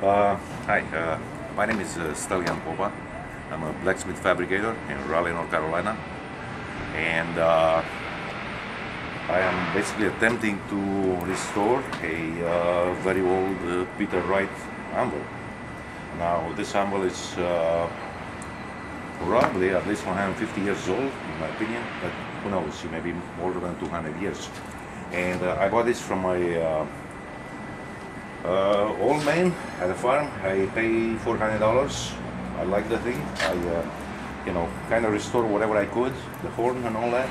Uh, hi, uh, my name is uh, Stelian Popa. I'm a blacksmith fabricator in Raleigh, North Carolina. And uh, I am basically attempting to restore a uh, very old uh, Peter Wright anvil. Now, this anvil is uh, probably at least 150 years old, in my opinion, but who knows, it may be older than 200 years. And I bought this from my uh, old man at a farm. I pay $400. I like the thing. I, uh, you know, kind of restore whatever I could, the horn and all that.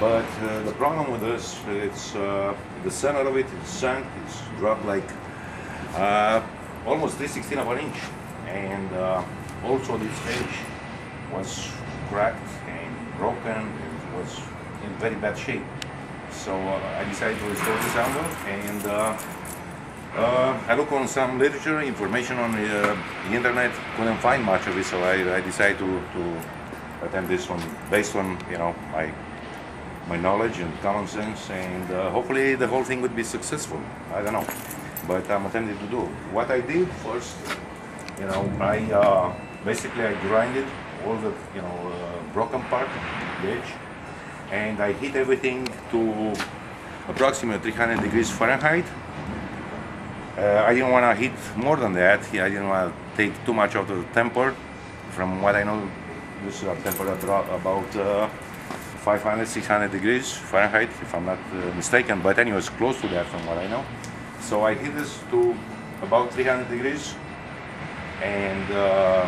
But uh, the problem with this, it's uh, the center of it is sunk. It's dropped like uh, almost 3 16 of an inch, and uh, also this edge was cracked and broken and was in very bad shape. So uh, I decided to restore this anvil and. Uh, I look on some literature, information on the, uh, the internet, couldn't find much of it, so I, I decided to, to attempt this one based on you know my my knowledge and common sense, and uh, hopefully the whole thing would be successful. I don't know, but I'm attempting to do. What I did first, you know, I uh, basically I grinded all the you know uh, broken part, the edge, and I heat everything to approximately 300 degrees Fahrenheit uh, I didn't want to heat more than that. I didn't want to take too much of the temper. From what I know, this is a temper at about uh, 500, 600 degrees Fahrenheit, if I'm not uh, mistaken. But anyways, close to that from what I know. So I heat this to about 300 degrees, and uh, uh,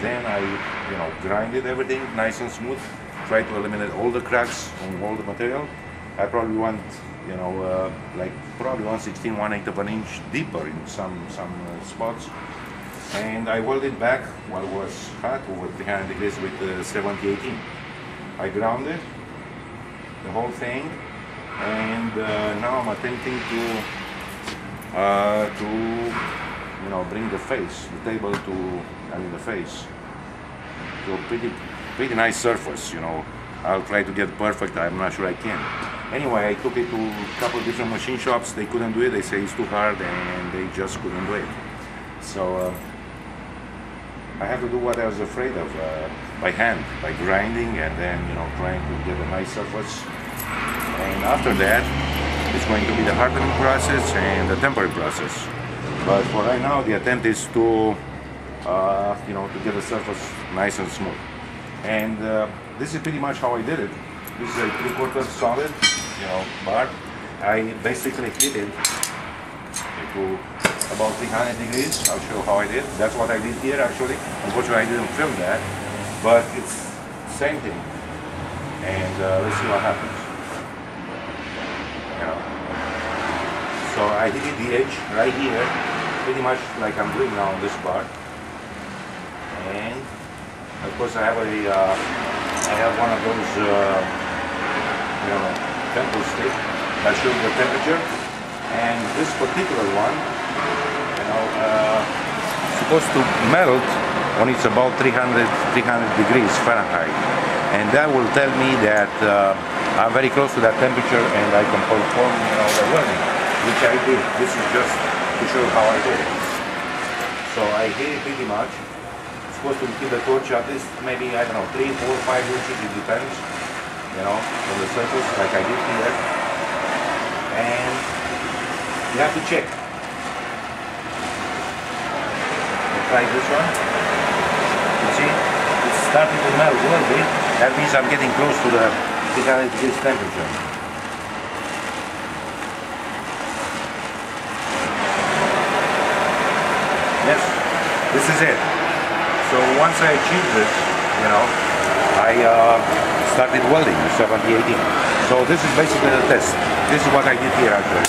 then I, you know, grinded everything nice and smooth. Try to eliminate all the cracks on all the material. I probably want you know, uh, like probably 116, 1 8 of an inch deeper in some, some uh, spots. And I welded back while it was hot over 300 degrees with uh, 7018. I grounded the whole thing and uh, now I'm attempting to uh, to you know bring the face, the table to I mean the face to a pretty pretty nice surface, you know. I'll try to get perfect, I'm not sure I can. Anyway, I took it to a couple of different machine shops. They couldn't do it. They say it's too hard, and they just couldn't do it. So uh, I have to do what I was afraid of uh, by hand, by grinding, and then you know trying to get a nice surface. And after that, it's going to be the hardening process and the tempering process. But for right now, the attempt is to uh, you know to get the surface nice and smooth. And uh, this is pretty much how I did it. This is a three-quarter solid you know, bar. I basically heat it to about 300 degrees. I'll show how I did. That's what I did here actually. Unfortunately, I didn't film that, but it's same thing. And uh, let's see what happens. You know. So I heated the edge right here, pretty much like I'm doing now on this part. And of course, I have a, uh, I have one of those, uh, you know, Tempil that shows the temperature. And this particular one, you know, uh, supposed to melt when it's about 300, 300 degrees Fahrenheit. And that will tell me that uh, I'm very close to that temperature and I can perform you know, the welding, which I did. This is just to show how I did it. So I hit it pretty much. It's supposed to keep the torch at least maybe, I don't know, three, four, five inches, it depends you know, on the surface like I did here. And you have to check. We'll try this one. You see, it's starting to melt a little bit. That means I'm getting close to the 300 degrees temperature. Yes, this is it. So once I achieve this, you know, I uh, started welding in 7018. So this is basically the test. This is what I did here actually.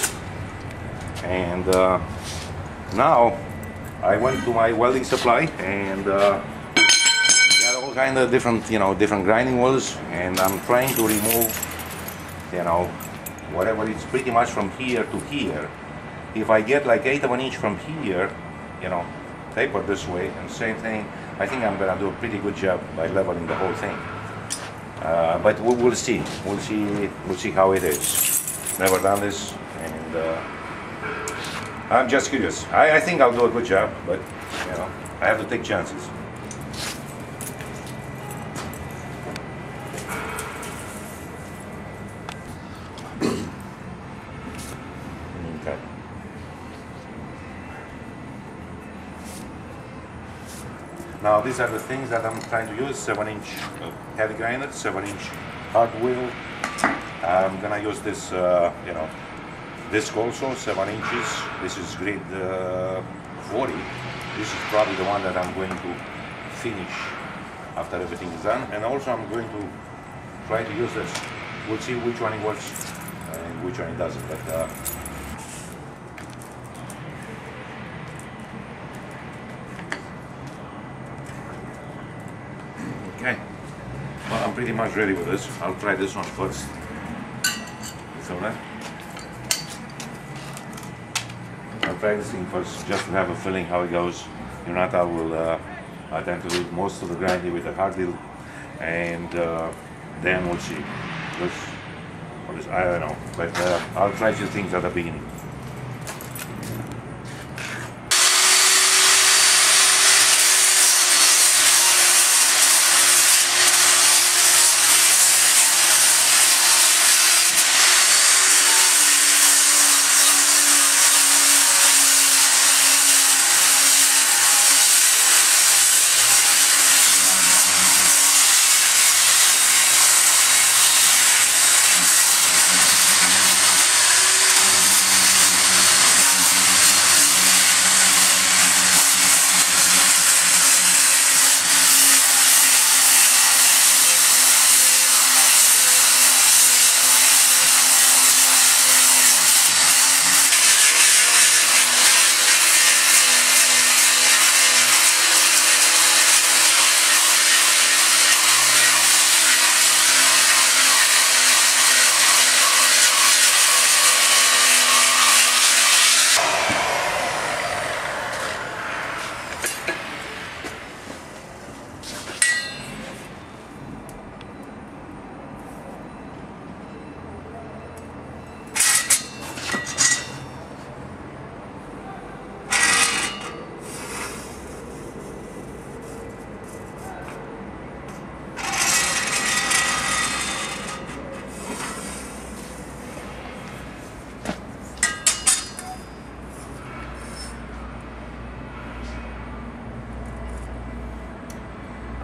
And uh, now I went to my welding supply and uh, got all kind of different, you know, different grinding wheels and I'm trying to remove, you know, whatever it's pretty much from here to here. If I get like eight of an inch from here, you know, taper this way and same thing, I think I'm gonna do a pretty good job by leveling the whole thing. Uh, but we will see. We'll see. We'll see how it is. Never done this, and uh, I'm just curious. I, I think I'll do a good job, but you know, I have to take chances. Now these are the things that I'm trying to use. 7 inch uh, heavy grinder, 7 inch hard wheel. I'm gonna use this, uh, you know, disc also, 7 inches. This is grit uh, 40. This is probably the one that I'm going to finish after everything is done. And also I'm going to try to use this. We'll see which one it works and which one it doesn't. But uh, Okay. Well, I'm pretty much ready with this. I'll try this one first. So that. I'll try this first just to have a feeling how it goes. If will uh, to do most of the grinding with a hard wheel and uh, then we'll see. This, I don't know, but uh, I'll try a few things at the beginning.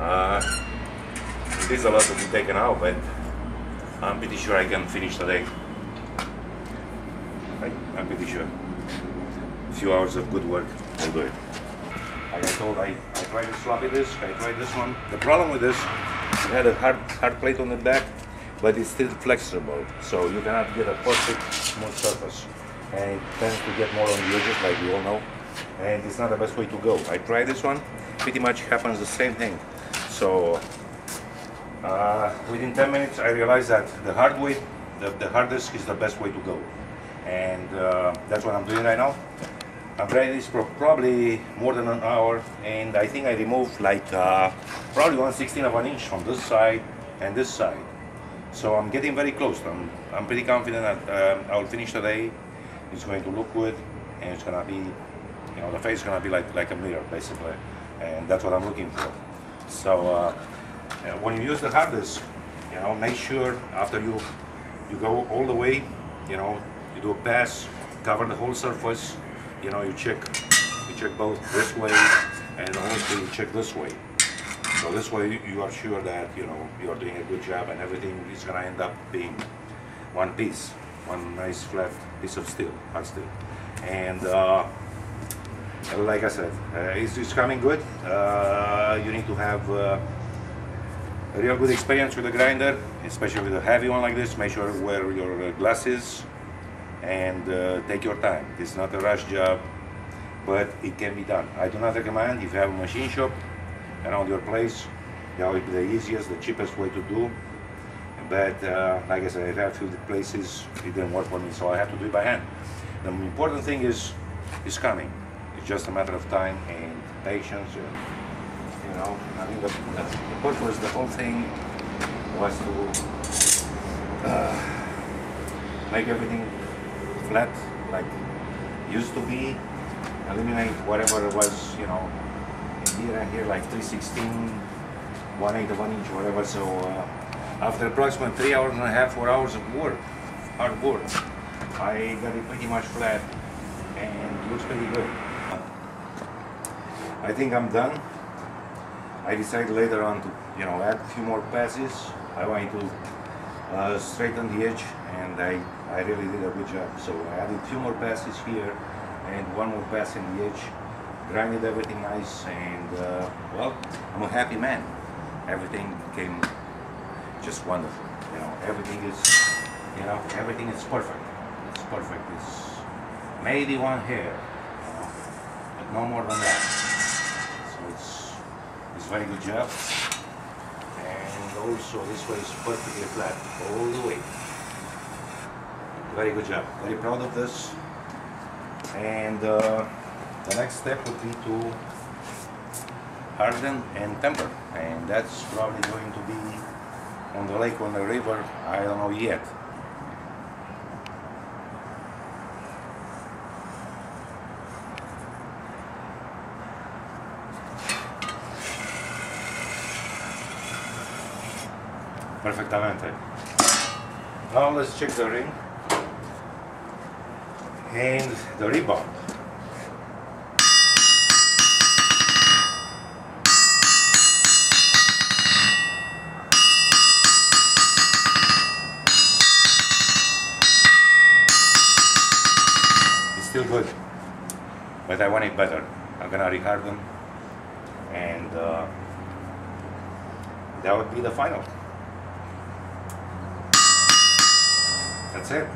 Uh, is a lot to be taken out, but I'm pretty sure I can finish today. I, I'm pretty sure. A few hours of good work I'll do it. Like I told, I, I tried to sloppy this, I tried this one. The problem with this, it had a hard, hard plate on the back, but it's still flexible, so you cannot get a perfect smooth surface. And it tends to get more on the edges, like you all know. And it's not the best way to go. I tried this one, pretty much happens the same thing. So uh, within 10 minutes, I realized that the hard way, the, the hard disk is the best way to go. And uh, that's what I'm doing right now. I'm ready this for probably more than an hour, and I think I removed like uh, probably 1 16 of an inch from this side and this side. So I'm getting very close. I'm, I'm pretty confident that um, I'll finish today. It's going to look good, and it's gonna be, you know, the face is gonna be like, like a mirror basically, and that's what I'm looking for. So uh, uh, when you use the hard disk, you know, make sure after you you go all the way, you know, you do a pass, cover the whole surface, you know, you check you check both this way and also you check this way. So this way you are sure that you know you are doing a good job and everything is gonna end up being one piece, one nice flat piece of steel, hot steel. And uh, like I said, uh, it's, it's coming good. Uh, you need to have uh, a real good experience with the grinder, especially with a heavy one like this. Make sure you wear your uh, glasses and uh, take your time. It's not a rush job, but it can be done. I do not recommend if you have a machine shop around your place, that would be the easiest, the cheapest way to do. But uh, like I said, I have a few places it didn't work for me, so I have to do it by hand. The important thing is is coming. It's just a matter of time and patience. Know, I mean, the, the, purpose, the whole thing was to uh, make everything flat, like used to be eliminate whatever was, you know, in here and here like 316, 1 8 of 1 inch, whatever. So uh, after approximately three hours and a half, four hours of work, hard work, I got it pretty much flat and looks pretty good. I think I'm done. I decided later on to, you know, add a few more passes. I wanted to uh, straighten the edge and I, I really did a good job. So I added a few more passes here and one more pass in the edge. Grinded everything nice and uh, well, I'm a happy man. Everything came just wonderful. You know, everything is, you know, everything is perfect. It's perfect. It's maybe one hair, you know, but no more than that. Very good job and also this way is perfectly flat all the way. Very good job. Very proud of this. And uh, the next step would be to harden and temper. And that's probably going to be on the lake, on the river, I don't know yet. Perfectamente. Now let's check the ring and the rebound. It's still good, but I want it better. I'm gonna reharden and uh, that would be the final. That's it.